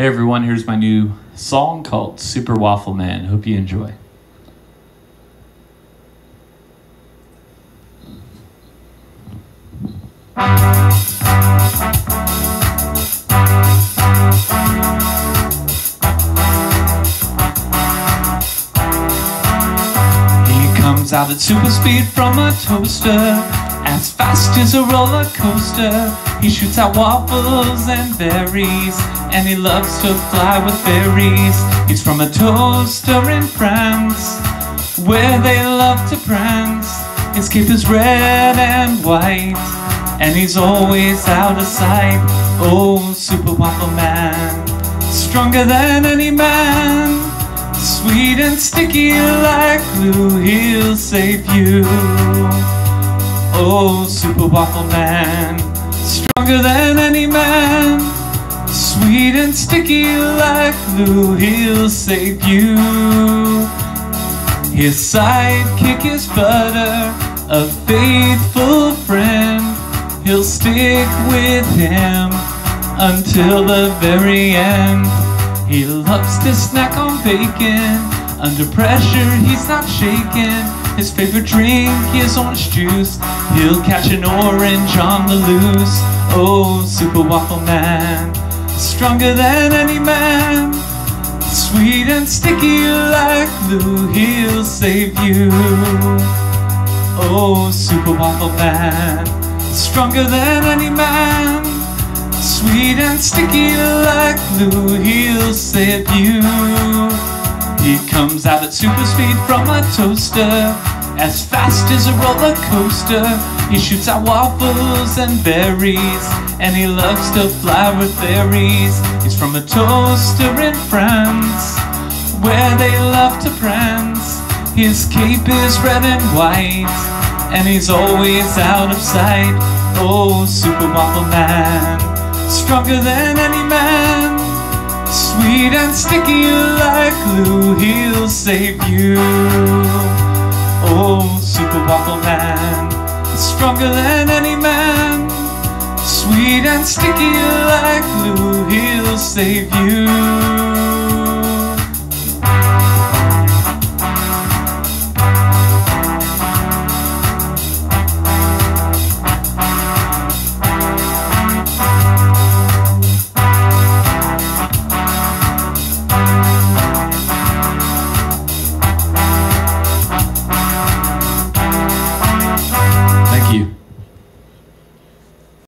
Hey everyone, here's my new song called Super Waffle Man. Hope you enjoy. He comes out at super speed from a toaster, as fast as a roller coaster. He shoots out waffles and berries, and he loves to fly with fairies. He's from a toaster in France, where they love to prance. His cape is red and white, and he's always out of sight. Oh, Super Waffle Man, stronger than any man. Sweet and sticky like glue, he'll save you. Oh, Super Waffle Man, stronger than any man. Sweet and sticky like glue, he'll save you. His sidekick is Butter, a faithful friend. He'll stick with him until the very end. He loves to snack on bacon. Under pressure, he's not shaken. His favorite drink is orange juice. He'll catch an orange on the loose. Oh, Super Waffle Man, stronger than any man. Sweet and sticky like glue, he'll save you. Oh, Super Waffle Man, stronger than any man. Sweet and sticky like glue, he'll save you. He comes out at super speed from a toaster, as fast as a roller coaster. He shoots out waffles and berries, and he loves to fly with fairies. He's from a toaster in France, where they love to prance. His cape is red and white, and he's always out of sight. Oh, Super Waffle Man, stronger than any man. Sweet and sticky like glue, save you. Oh, Super Waffle Man, stronger than any man. Sweet and sticky like glue, he'll save you.